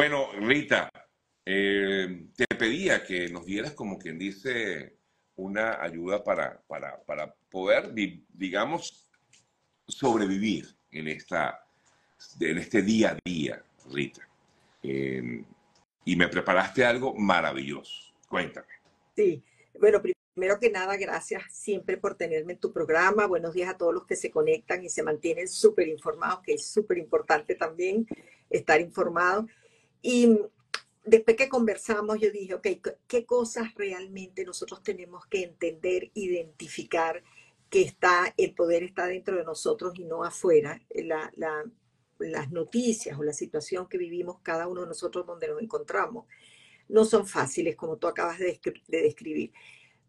Bueno, Rita, eh, te pedía que nos dieras como quien dice una ayuda para, para, para poder, digamos, sobrevivir en, esta, en este día a día, Rita. Eh, y me preparaste algo maravilloso. Cuéntame. Sí, bueno, primero que nada, gracias siempre por tenerme en tu programa. Buenos días a todos los que se conectan y se mantienen súper informados, que es súper importante también estar informado. Y después que conversamos, yo dije, ok, ¿qué cosas realmente nosotros tenemos que entender, identificar que está, el poder está dentro de nosotros y no afuera? La, las noticias o la situación que vivimos cada uno de nosotros donde nos encontramos no son fáciles, como tú acabas de, de describir,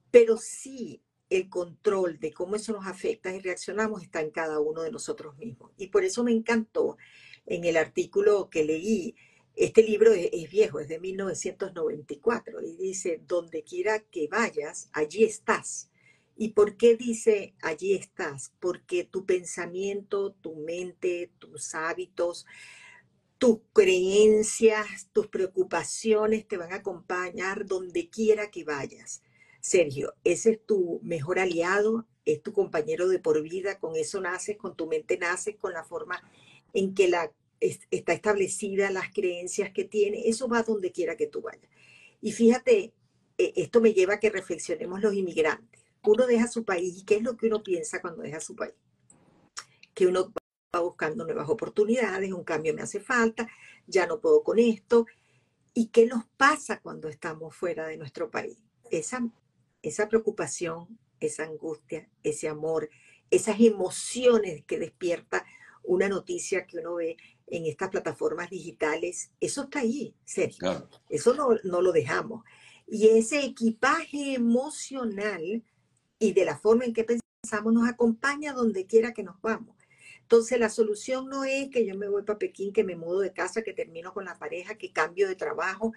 pero sí el control de cómo eso nos afecta y reaccionamos está en cada uno de nosotros mismos. Y por eso me encantó en el artículo que leí, este libro es, viejo, es de 1994 y dice, donde quiera que vayas, allí estás. ¿Y por qué dice allí estás? Porque tu pensamiento, tu mente, tus hábitos, tus creencias, tus preocupaciones te van a acompañar donde quiera que vayas. Sergio, ese es tu mejor aliado, es tu compañero de por vida, con eso naces, con tu mente naces, con la forma en que la está establecida, las creencias que tiene, eso va donde quiera que tú vayas. Y fíjate, e, esto me lleva a que reflexionemos los inmigrantes. Uno deja su país y qué es lo que uno piensa cuando deja su país. Que uno va buscando nuevas oportunidades, un cambio me hace falta, ya no puedo con esto. ¿Y qué nos pasa cuando estamos fuera de nuestro país? Esa, esa preocupación, esa angustia, ese amor, esas emociones que despierta una noticia que uno ve en estas plataformas digitales, eso está ahí, Sergio. Eso no, no lo dejamos. Y ese equipaje emocional y de la forma en que pensamos nos acompaña donde quiera que nos vamos. Entonces la solución no es que yo me voy para Pekín, que me mudo de casa, que termino con la pareja, que cambio de trabajo.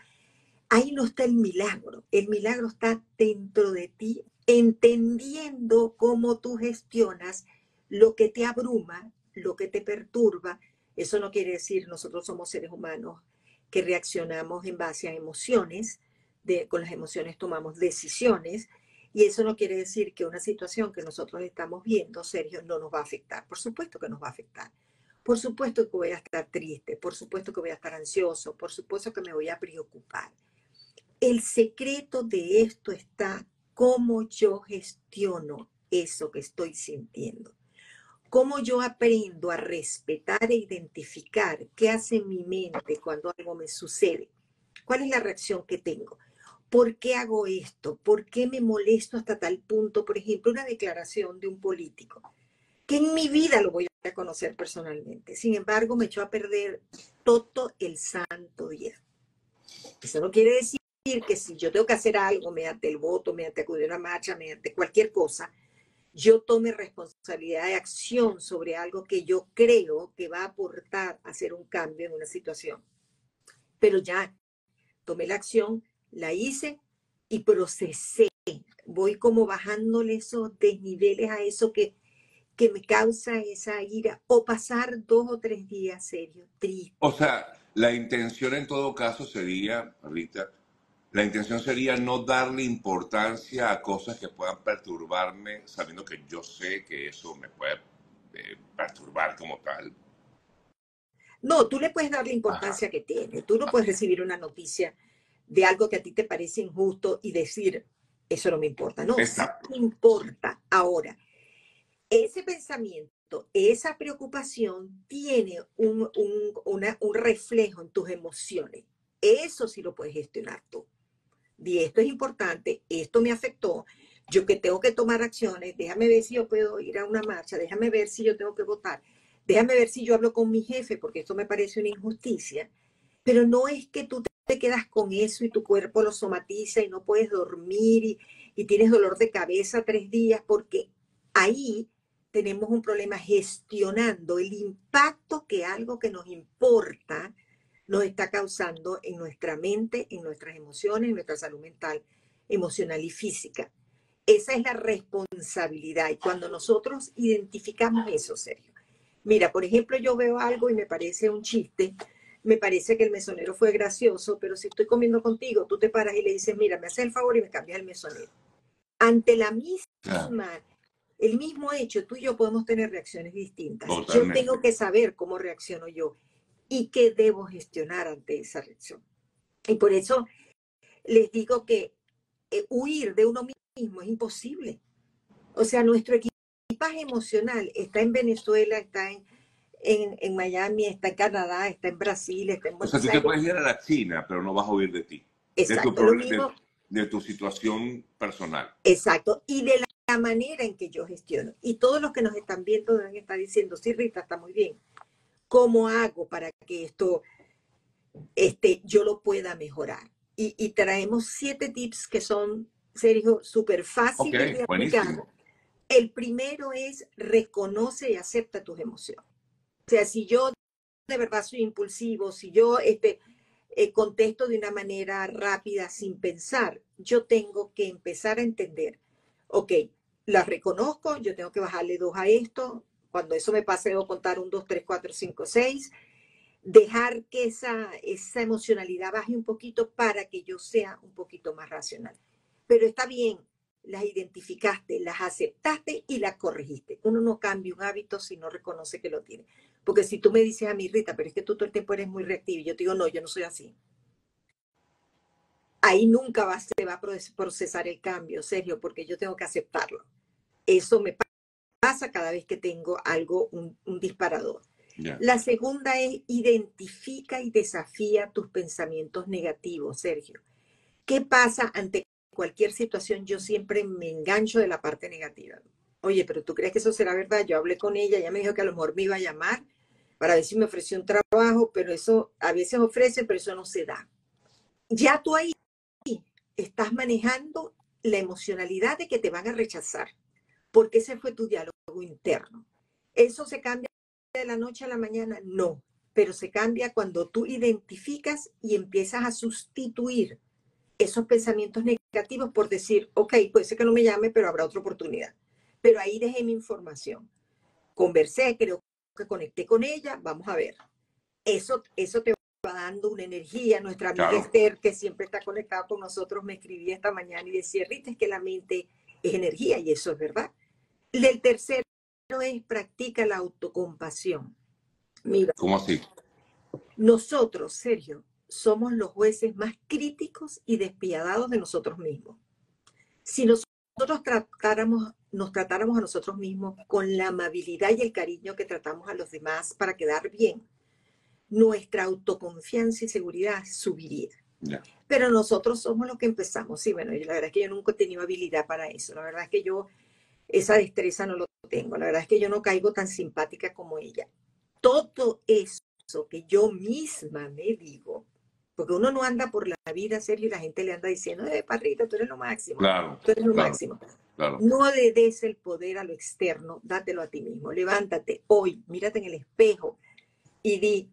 Ahí no está el milagro. El milagro está dentro de ti, entendiendo cómo tú gestionas lo que te abruma, lo que te perturba, eso no quiere decir nosotros somos seres humanos que reaccionamos en base a emociones, de, con las emociones tomamos decisiones, y eso no quiere decir que una situación que nosotros estamos viendo, Sergio, no nos va a afectar. Por supuesto que nos va a afectar. Por supuesto que voy a estar triste, por supuesto que voy a estar ansioso, por supuesto que me voy a preocupar. El secreto de esto está cómo yo gestiono eso que estoy sintiendo cómo yo aprendo a respetar e identificar qué hace mi mente cuando algo me sucede. ¿Cuál es la reacción que tengo? ¿Por qué hago esto? ¿Por qué me molesto hasta tal punto? Por ejemplo, una declaración de un político, que en mi vida lo voy a conocer personalmente. Sin embargo, me echó a perder todo el santo día. Eso no quiere decir que si yo tengo que hacer algo mediante el voto, mediante acudir a una marcha, mediante cualquier cosa, yo tome responsabilidad de acción sobre algo que yo creo que va a aportar a hacer un cambio en una situación. Pero ya tomé la acción, la hice y procesé. Voy como bajándole esos desniveles a eso que, que me causa esa ira o pasar dos o tres días serios, tristes. O sea, la intención en todo caso sería, Rita, la intención sería no darle importancia a cosas que puedan perturbarme, sabiendo que yo sé que eso me puede eh, perturbar como tal. No, tú le puedes dar la importancia que tiene. Tú no puedes recibir una noticia de algo que a ti te parece injusto y decir, eso no me importa. No, eso me importa. Ahora, ese pensamiento, esa preocupación tiene un, un reflejo en tus emociones. Eso sí lo puedes gestionar tú y esto es importante, esto me afectó, yo que tengo que tomar acciones, déjame ver si yo puedo ir a una marcha, déjame ver si yo tengo que votar, déjame ver si yo hablo con mi jefe, porque esto me parece una injusticia, pero no es que tú te quedas con eso y tu cuerpo lo somatiza y no puedes dormir y, y tienes dolor de cabeza tres días, porque ahí tenemos un problema gestionando el impacto que algo que nos importa, nos está causando en nuestra mente, en nuestras emociones, en nuestra salud mental, emocional y física. Esa es la responsabilidad. Y cuando nosotros identificamos eso, Sergio, mira, por ejemplo, yo veo algo y me parece un chiste me parece que el mesonero fue gracioso, pero si estoy comiendo contigo, tú te paras y le dices, mira, me haces el favor y me cambias el mesonero. Ante la misma, el mismo hecho, tú y yo podemos tener reacciones distintas. Yo tengo que saber cómo reacciono yo y qué debo gestionar ante esa reacción. Y por eso les digo que eh, huir de uno mismo es imposible. O sea, nuestro equipaje emocional está en Venezuela, está en, en, Miami, está en Canadá, está en Brasil, está en Buenos O sea, tú te puedes ir a la China, pero no vas a huir de ti. Exacto. De tu, mismo, de, tu situación personal. Exacto. Y de la, manera en que yo gestiono. Y todos los que nos están viendo deben estar diciendo, sí, Rita, está muy bien. ¿Cómo hago para que esto, este, yo lo pueda mejorar? Y, y traemos siete tips que son, Sergio, súper fáciles de aplicar. El primero es reconoce y acepta tus emociones. O sea, si yo de verdad soy impulsivo, si yo este, eh, contesto de una manera rápida sin pensar, yo tengo que empezar a entender, ok, la reconozco, yo tengo que bajarle dos a esto, cuando eso me pase debo contar un, dos, tres, cuatro, cinco, seis, dejar que esa, esa emocionalidad baje un poquito para que yo sea un poquito más racional. Pero está bien, las identificaste, las aceptaste y las corregiste. Uno no cambia un hábito si no reconoce que lo tiene. Porque si tú me dices a mí, Rita, pero es que tú todo el tiempo eres muy reactiva y yo te digo, no, yo no soy así. Ahí nunca va, se va a procesar el cambio, Sergio, porque yo tengo que aceptarlo. Eso me pasa cada vez que tengo algo, un, disparador. La segunda es identifica y desafía tus pensamientos negativos, Sergio. ¿Qué pasa ante cualquier situación? Yo siempre me engancho de la parte negativa. Oye, pero tú crees que eso será verdad? Yo hablé con ella, ella me dijo que a lo mejor me iba a llamar para ver si me ofreció un trabajo, pero eso a veces ofrece, pero eso no se da. Ya tú ahí estás manejando la emocionalidad de que te van a rechazar, porque ese fue tu diálogo interno. ¿Eso se cambia de la noche a la mañana? No, pero se cambia cuando tú identificas y empiezas a sustituir esos pensamientos negativos por decir, ok, puede ser que no me llame, pero habrá otra oportunidad. Pero ahí dejé mi información. Conversé, creo que conecté con ella, vamos a ver. Eso, eso te va dando una energía. Nuestra amiga Esther, que siempre está conectada con nosotros, me escribía esta mañana y decía, Rita, es que la mente es energía y eso es verdad. El tercero es practica la autocompasión. Mira. ¿Cómo así? Nosotros, Sergio, somos los jueces más críticos y despiadados de nosotros mismos. Si nosotros tratáramos nos tratáramos a nosotros mismos con la amabilidad y el cariño que tratamos a los demás para quedar bien, nuestra autoconfianza y seguridad subiría. Pero nosotros somos los que empezamos. Sí, bueno, la verdad es que yo nunca he tenido habilidad para eso. La verdad es que yo esa destreza no lo tengo. La verdad es que yo no caigo tan simpática como ella. Todo eso que yo misma me digo, porque uno no anda por la vida serio y la gente le anda diciendo, eh, parrita, tú eres lo máximo. Claro, tú eres lo máximo. No le des el poder a lo externo, dátelo a ti mismo. Levántate hoy, mírate en el espejo y di,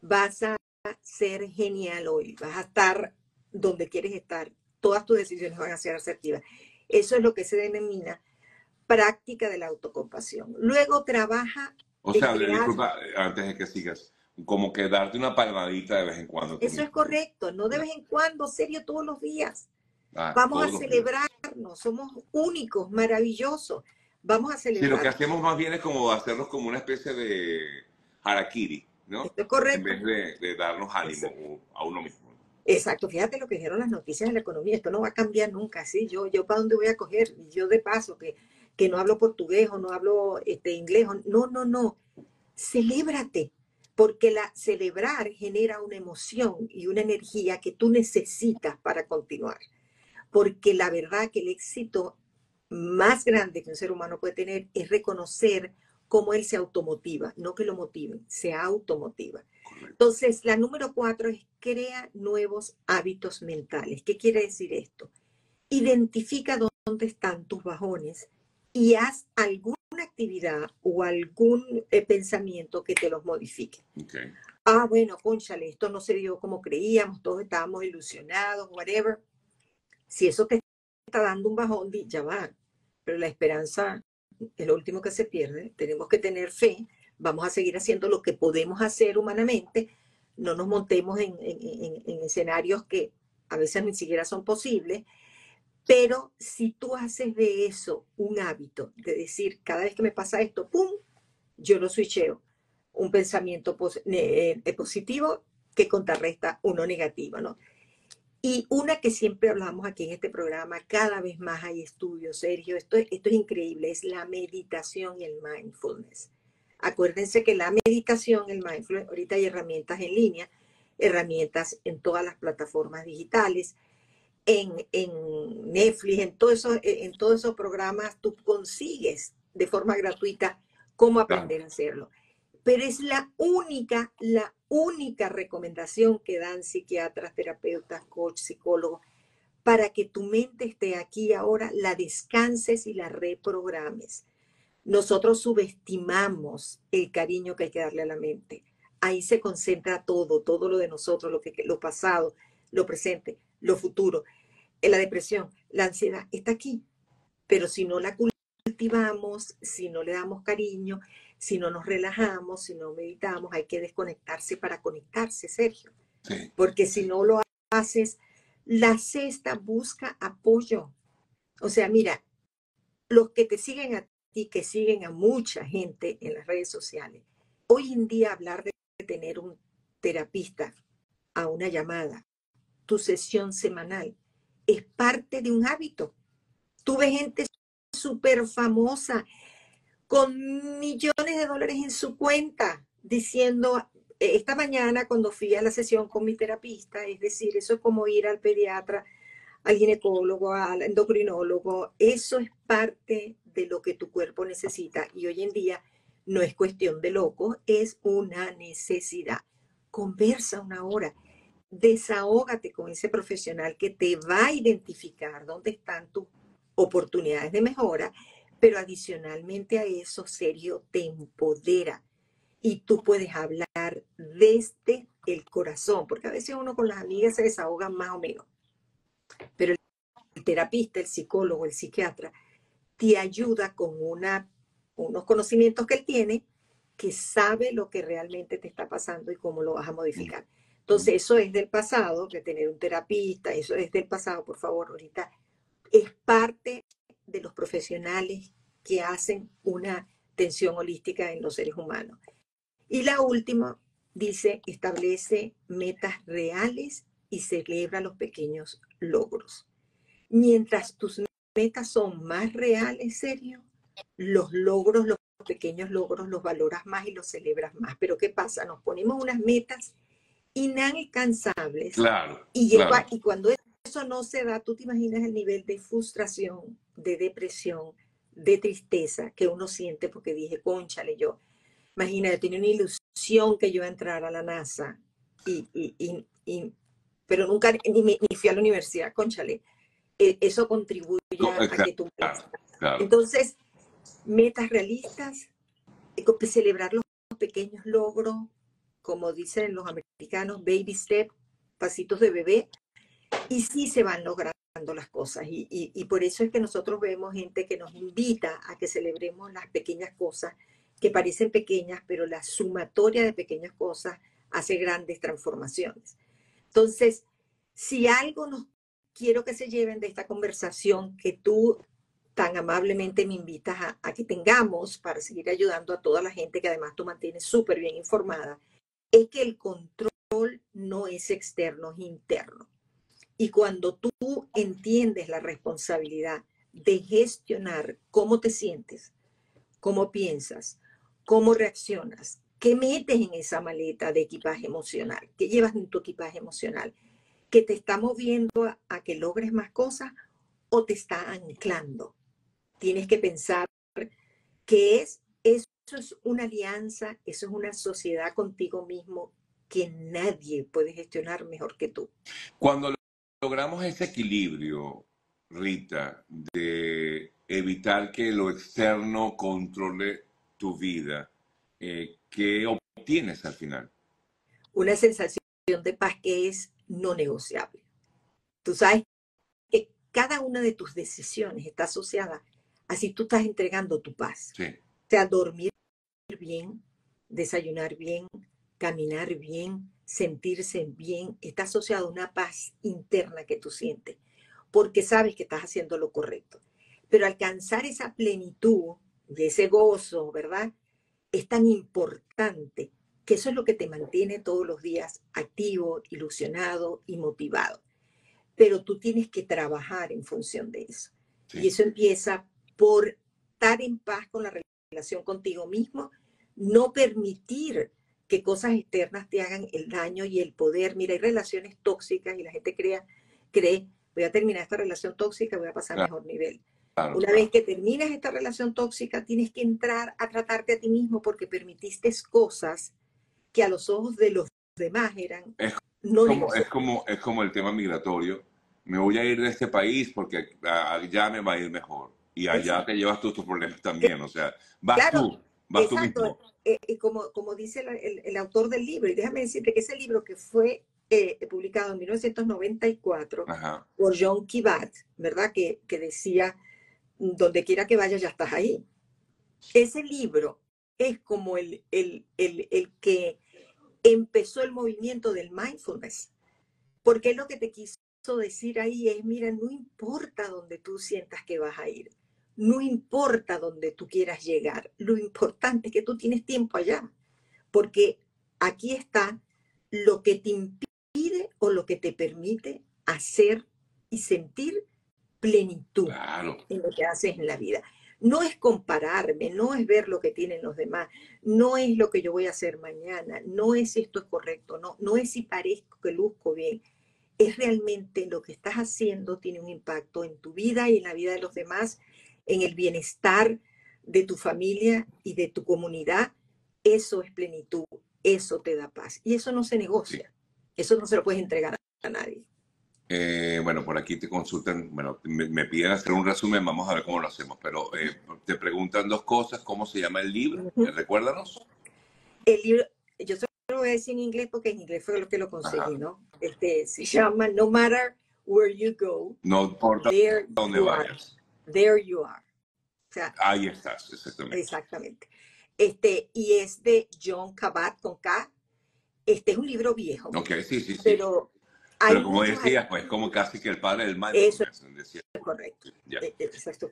vas a ser genial hoy, vas a estar donde quieres estar, todas tus decisiones van a ser asertivas. Eso es lo que se denomina práctica de la autocompasión. Luego trabaja. O sea, disculpa, antes de que sigas, como que darte una palmadita de vez en cuando. Eso es correcto, no de vez en cuando, serio, todos los días. Ah, Vamos a celebrarnos, somos únicos, maravillosos. Vamos a celebrar. Sí, lo que hacemos más bien es como hacernos como una especie de harakiri, ¿no? es correcto. En vez de, darnos ánimo a uno mismo. Exacto, fíjate lo que dijeron las noticias de la economía, esto no va a cambiar nunca, ¿sí? Yo, yo para dónde voy a coger, yo de paso, que, que no hablo portugués o no hablo este, inglés, no, no, no, celébrate, porque la celebrar genera una emoción y una energía que tú necesitas para continuar porque la verdad que el éxito más grande que un ser humano puede tener es reconocer cómo él se automotiva, no que lo motiven, se automotiva. Entonces, la número cuatro es crea nuevos hábitos mentales. ¿Qué quiere decir esto? Identifica dónde están tus bajones y haz alguna actividad o algún eh, pensamiento que te los modifique. Ah, bueno, conchale, esto no se dio como creíamos, todos estábamos ilusionados, whatever. Si eso te está dando un bajón, ya va. Pero la esperanza es lo último que se pierde. Tenemos que tener fe. Vamos a seguir haciendo lo que podemos hacer humanamente. no nos montemos en, en, escenarios que a veces ni siquiera son posibles, pero si tú haces de eso un hábito, de decir, cada vez que me pasa esto, ¡pum!, yo lo switcheo. Un pensamiento eh, positivo que contrarresta uno negativo, ¿no? Y una que siempre hablamos aquí en este programa, cada vez más hay estudios, Sergio, esto, esto es increíble, es la meditación y el mindfulness. Acuérdense que la meditación, el mindfulness, ahorita hay herramientas en línea, herramientas en todas las plataformas digitales, en, en Netflix, en, todo eso, en todos esos programas, tú consigues de forma gratuita cómo aprender a hacerlo. Pero es la única, la única recomendación que dan psiquiatras, terapeutas, coach, psicólogos, para que tu mente esté aquí ahora, la descanses y la reprogrames. Nosotros subestimamos el cariño que hay que darle a la mente. Ahí se concentra todo, todo lo de nosotros, lo, que, lo pasado, lo presente, lo futuro. En la depresión, la ansiedad está aquí. Pero si no la cultivamos, si no le damos cariño, si no nos relajamos, si no meditamos, hay que desconectarse para conectarse, Sergio. Porque si no lo haces, la cesta busca apoyo. O sea, mira, los que te siguen a ti, que siguen a mucha gente en las redes sociales, hoy en día hablar de tener un terapista a una llamada, tu sesión semanal, es parte de un hábito. Tú ves gente súper famosa con millones de dólares en su cuenta, diciendo, eh, esta mañana cuando fui a la sesión con mi terapista, es decir, eso es como ir al pediatra, al ginecólogo, al endocrinólogo, eso es parte de lo que tu cuerpo necesita y hoy en día no es cuestión de loco, es una necesidad. Conversa una hora, desahógate con ese profesional que te va a identificar dónde están tus oportunidades de mejora pero adicionalmente a eso, Sergio, te empodera y tú puedes hablar desde el corazón, porque a veces uno con las amigas se desahoga más o menos, pero el terapista, el psicólogo, el psiquiatra, te ayuda con unos conocimientos que él tiene, que sabe lo que realmente te está pasando y cómo lo vas a modificar. Entonces, eso es del pasado, que tener un terapista, eso es del pasado, por favor, ahorita es parte de los profesionales que hacen una tensión holística en los seres humanos. Y la última dice, establece metas reales y celebra los pequeños logros. Mientras tus metas son más reales, serio, los logros, los pequeños logros los valoras más y los celebras más. Pero ¿qué pasa? Nos ponemos unas metas inalcanzables. Claro. Y, y cuando eso no se da, tú te imaginas el nivel de frustración, de depresión, de tristeza que uno siente porque dije, conchale, yo, imagínate, tenía una ilusión que yo iba a entrar a la NASA, y, y, pero nunca ni, ni, fui a la universidad, conchale. E, eso contribuye a que tú... Entonces, metas realistas, eh, celebrar los pequeños logros, como dicen los americanos, baby step, pasitos de bebé, y sí se van logrando las cosas. Y, y, por eso es que nosotros vemos gente que nos invita a que celebremos las pequeñas cosas que parecen pequeñas, pero la sumatoria de pequeñas cosas hace grandes transformaciones. Entonces, si algo nos quiero que se lleven de esta conversación que tú tan amablemente me invitas a, a que tengamos para seguir ayudando a toda la gente que además tú mantienes súper bien informada, es que el control no es externo, es interno. Y cuando tú entiendes la responsabilidad de gestionar cómo te sientes, cómo piensas, cómo reaccionas, qué metes en esa maleta de equipaje emocional, qué llevas en tu equipaje emocional, que te está moviendo a, que logres más cosas o te está anclando. Tienes que pensar que es, eso es una alianza, eso es una sociedad contigo mismo que nadie puede gestionar mejor que tú. Cuando logramos ese equilibrio, Rita, de evitar que lo externo controle tu vida, eh, ¿qué obtienes al final? Una sensación de paz que es no negociable. Tú sabes que cada una de tus decisiones está asociada a si tú estás entregando tu paz. Sí. O sea, dormir bien, desayunar bien, caminar bien, sentirse bien, está asociado a una paz interna que tú sientes, porque sabes que estás haciendo lo correcto. Pero alcanzar esa plenitud y ese gozo, ¿verdad? Es tan importante que eso es lo que te mantiene todos los días activo, ilusionado y motivado. Pero tú tienes que trabajar en función de eso. Y eso empieza por estar en paz con la relación contigo mismo, no permitir que cosas externas te hagan el daño y el poder. Mira, hay relaciones tóxicas y la gente crea, cree, voy a terminar esta relación tóxica, voy a pasar a mejor nivel. Una vez que terminas esta relación tóxica, tienes que entrar a tratarte a ti mismo porque permitiste cosas que a los ojos de los demás eran es no como, es como es como el tema migratorio. Me voy a ir de este país porque allá me va a ir mejor y allá te llevas tú tus problemas también. O sea, vas tú, vas tú mismo. Eh, y como, como dice el, el, autor del libro, y déjame decirte que ese libro que fue eh, publicado en 1994 por John Kibat, ¿verdad? Que, que decía, donde quiera que vayas, ya estás ahí. Ese libro es como el, el, el, el que empezó el movimiento del mindfulness, porque lo que te quiso decir ahí es, mira, no importa donde tú sientas que vas a ir, no importa dónde tú quieras llegar, lo importante es que tú tienes tiempo allá, porque aquí está lo que te impide o lo que te permite hacer y sentir plenitud en lo que haces en la vida. No es compararme, no es ver lo que tienen los demás, no es lo que yo voy a hacer mañana, no es si esto es correcto, no, no es si parezco que luzco bien, es realmente lo que estás haciendo tiene un impacto en tu vida y en la vida de los demás en el bienestar de tu familia y de tu comunidad, eso es plenitud, eso te da paz. Y eso no se negocia, eso no se lo puedes entregar a nadie. Eh, bueno, por aquí te consultan, bueno, me, piden hacer un resumen, vamos a ver cómo lo hacemos, pero eh, te preguntan dos cosas, ¿cómo se llama el libro? Recuérdanos. El libro, yo solo lo voy a decir en inglés porque en inglés fue lo que lo conseguí, ¿no? Este, se llama No Matter Where You Go. No importa dónde vayas. There you are. Ahí estás, exactamente. Exactamente. Este, y es de John Kabat con K. Este es un libro viejo. Ok, sí, sí, sí. Pero, pero como decías, pues como casi que el padre del mal. Eso es correcto. E, e,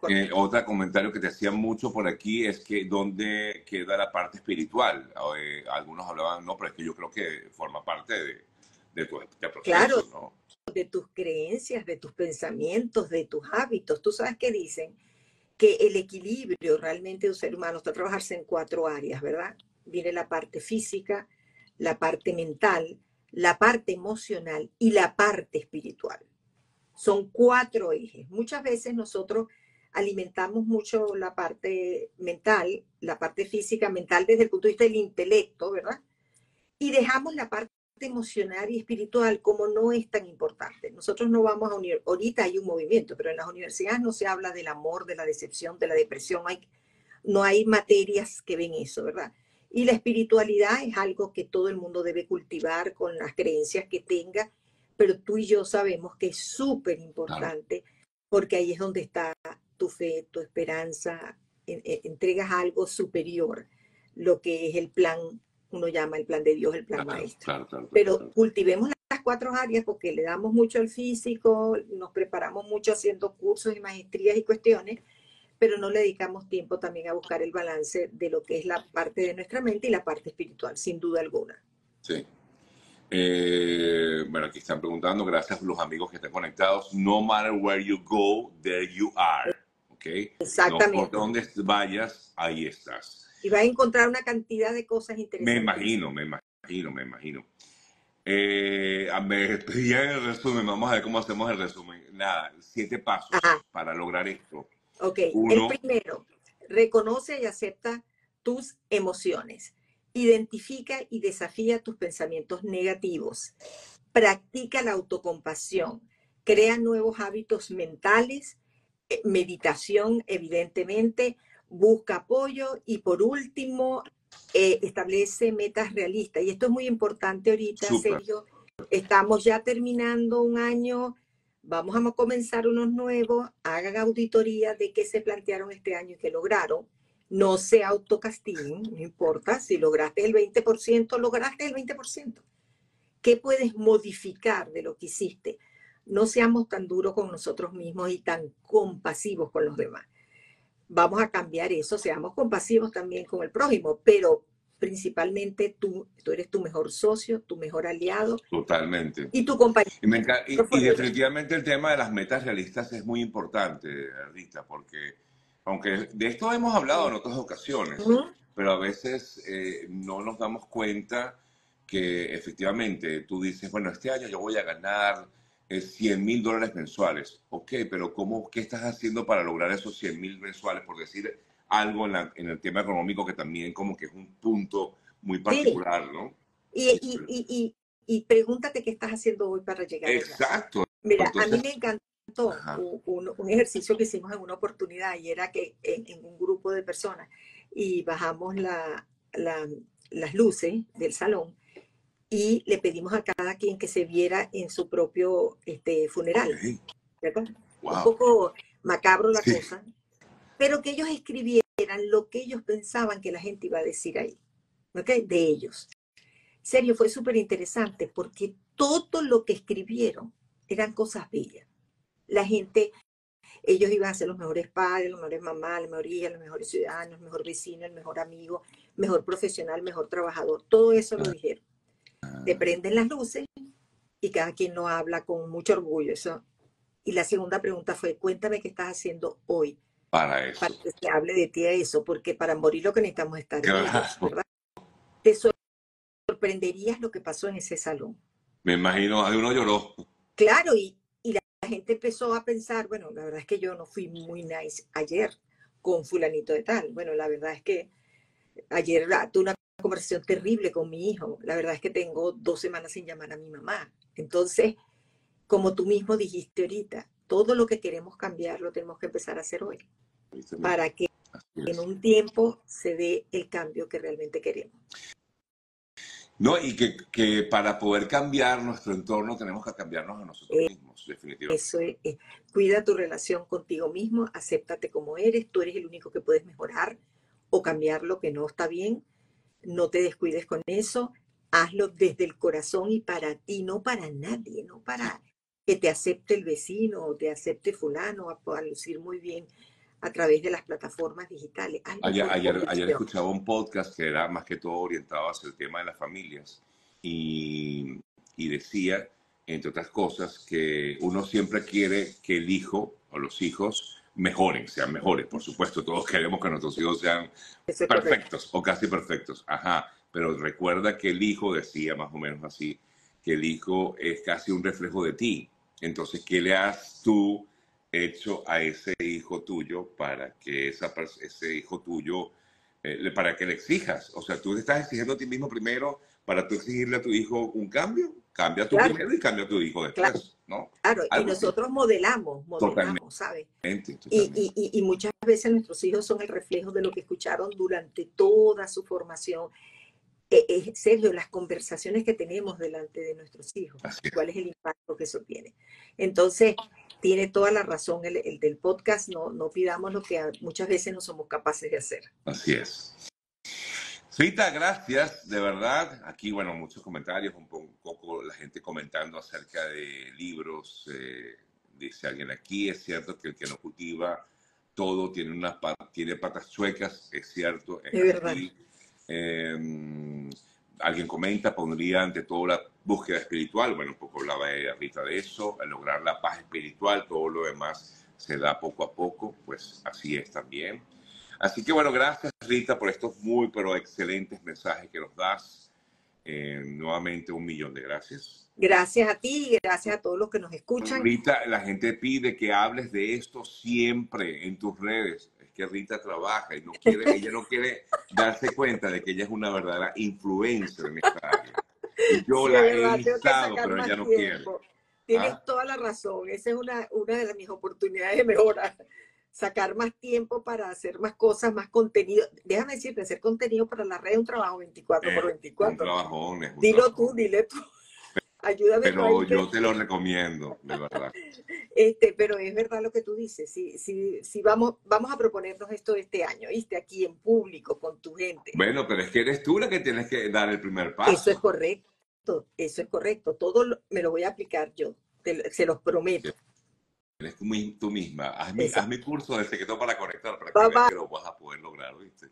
eh, otro comentario que te hacía mucho por aquí es que dónde queda la parte espiritual. Eh, algunos hablaban, no, pero es que yo creo que forma parte de, de tu proceso, claro, ¿no? De tus creencias, de tus pensamientos, de tus hábitos. Tú sabes que dicen que el equilibrio realmente de un ser humano está a trabajarse en cuatro áreas, ¿verdad? Viene la parte física, la parte mental, la parte emocional y la parte espiritual. Son cuatro ejes. Muchas veces nosotros alimentamos mucho la parte mental, la parte física, mental desde el punto de vista del intelecto, ¿verdad? Y dejamos la parte emocional y espiritual como no es tan importante. Nosotros no vamos a unir, ahorita hay un movimiento, pero en las universidades no se habla del amor, de la decepción, de la depresión, hay, no hay materias que ven eso, ¿verdad? Y la espiritualidad es algo que todo el mundo debe cultivar con las creencias que tenga, pero tú y yo sabemos que es súper importante porque ahí es donde está tu fe, tu esperanza, entregas algo superior, lo que es el plan uno llama el plan de Dios, el plan maestro. Pero cultivemos las cuatro áreas porque le damos mucho al físico, nos preparamos mucho haciendo cursos y maestrías y cuestiones, pero no le dedicamos tiempo también a buscar el balance de lo que es la parte de nuestra mente y la parte espiritual, sin duda alguna. Sí. Eh, bueno, aquí están preguntando, gracias a los amigos que están conectados. No matter where you go, there you are. ¿Ok? Exactamente. No por donde vayas, ahí estás y va a encontrar una cantidad de cosas interesantes. Me imagino, me imagino, me imagino. Eh, me pedían el resumen, vamos a ver cómo hacemos el resumen. Nada, siete pasos para lograr esto. Ok, el primero, reconoce y acepta tus emociones. Identifica y desafía tus pensamientos negativos. Practica la autocompasión. Crea nuevos hábitos mentales. Eh, meditación, evidentemente busca apoyo y por último, eh, establece metas realistas. Y esto es muy importante ahorita, Sergio. Estamos ya terminando un año, vamos a comenzar unos nuevos, hagan auditoría de qué se plantearon este año y qué lograron. No se autocastiguen, no importa, si lograste el 20%, lograste el 20%. ¿Qué puedes modificar de lo que hiciste? No seamos tan duros con nosotros mismos y tan compasivos con los demás. Vamos a cambiar eso, seamos compasivos también con el prójimo, pero principalmente tú, tú eres tu mejor socio, tu mejor aliado. Totalmente. Y tu compañero. Y, y, definitivamente el tema de las metas realistas es muy importante, Rita, porque aunque de esto hemos hablado en otras ocasiones, pero a veces eh, no nos damos cuenta que efectivamente tú dices, bueno, este año yo voy a ganar 100 eh, mil dólares mensuales. Ok, pero ¿cómo, ¿qué estás haciendo para lograr esos 100 mil mensuales? Por decir algo en, el tema económico que también como que es un punto muy particular, ¿no? Y, y, y, y, pregúntate qué estás haciendo hoy para llegar Exacto. Mira, a mí me encantó un, un, ejercicio que hicimos en una oportunidad y era que en, un grupo de personas y bajamos la, la, las luces del salón y le pedimos a cada quien que se viera en su propio este, funeral. Un poco macabro la cosa, pero que ellos escribieran lo que ellos pensaban que la gente iba a decir ahí, de ellos. Serio, fue súper interesante porque todo lo que escribieron eran cosas bellas. La gente, ellos iban a ser los mejores padres, los mejores mamás, la mejor hija, los mejores ciudadanos, el mejor vecino, el mejor amigo, mejor profesional, mejor trabajador. Todo eso lo dijeron. Te prenden las luces y cada quien lo habla con mucho orgullo. Eso. Y la segunda pregunta fue, cuéntame qué estás haciendo hoy para eso. Para que se hable de ti a eso, porque para morir lo que necesitamos es estar ¿verdad? Te sorprenderías lo que pasó en ese salón. Me imagino, uno lloró. Claro, y, y la gente empezó a pensar, bueno, la verdad es que yo no fui muy nice ayer con fulanito de tal. Bueno, la verdad es que ayer tuve una conversación terrible con mi hijo. La verdad es que tengo dos semanas sin llamar a mi mamá. Entonces, como tú mismo dijiste ahorita, todo lo que queremos cambiar lo tenemos que empezar a hacer hoy para que en un tiempo se dé el cambio que realmente queremos. No, y que, que, para poder cambiar nuestro entorno tenemos que cambiarnos a nosotros eh, mismos, definitivamente. Eso es, eh, cuida tu relación contigo mismo, acéptate como eres, tú eres el único que puedes mejorar o cambiar lo que no está bien, no te descuides con eso, hazlo desde el corazón y para ti, no para nadie, no para que te acepte el vecino o te acepte fulano, a, a lucir muy bien a través de las plataformas digitales. ayer, ayer, escuchaba un podcast que era más que todo orientado hacia el tema de las familias y, y decía, entre otras cosas, que uno siempre quiere que el hijo o los hijos mejoren, sean mejores. Por supuesto, todos queremos que nuestros hijos sean perfectos o casi perfectos. Ajá, pero recuerda que el hijo, decía más o menos así, que el hijo es casi un reflejo de ti. Entonces, ¿qué le has tú hecho a ese hijo tuyo para que esa, ese hijo tuyo, eh, para que le exijas? O sea, tú te estás exigiendo a ti mismo primero para tú exigirle a tu hijo un cambio. Cambia tú primero y cambia a tu hijo después, claro. ¿no? Claro, y nosotros modelamos, modelamos, ¿sabes? Y, y, y, muchas veces nuestros hijos son el reflejo de lo que escucharon durante toda su formación. Eh, Sergio, las conversaciones que tenemos delante de nuestros hijos, cuál es el impacto que eso tiene. Entonces, tiene toda la razón el, del podcast, no, no pidamos lo que muchas veces no somos capaces de hacer. Así es. Rita, gracias, de verdad. Aquí, bueno, muchos comentarios, un poco la gente comentando acerca de libros. Eh, dice alguien aquí, es cierto que el que no cultiva todo tiene, unas, tiene patas chuecas, es cierto. Es, verdad. Em, alguien comenta, pondría ante todo la búsqueda espiritual. Bueno, un poco hablaba Rita de eso, al lograr la paz espiritual, todo lo demás se da poco a poco, pues así es también. Así que bueno, gracias Rita por estos muy, pero excelentes mensajes que nos das. Eh, nuevamente un millón de gracias. Gracias a ti y gracias a todos los que nos escuchan. Rita, la gente pide que hables de esto siempre en tus redes que Rita trabaja y no quiere, ella no quiere darse cuenta de que ella es una verdadera influencer en esta área. Y yo la he instado, pero ella no quiere. Tienes ¿Ah? toda la razón. Esa es una, una de mis oportunidades de mejora. Sacar más tiempo para hacer más cosas, más contenido. Déjame decirte, hacer contenido para la red es un trabajo 24 por 24. Un trabajón, es Dilo tú, dile tú. Ayúdame. Pero yo te lo recomiendo, de verdad. Este, pero es verdad lo que tú dices. Si, si, si vamos, vamos a proponernos esto este año, ¿viste? Aquí en público, con tu gente. Bueno, pero es que eres tú la que tienes que dar el primer paso. Eso es correcto. eso es correcto. Todo lo- me lo voy a aplicar yo, te se los prometo. Eres tú, misma. Haz mi, haz mi curso de secreto para conectar para que, que lo vas a poder lograr, ¿viste?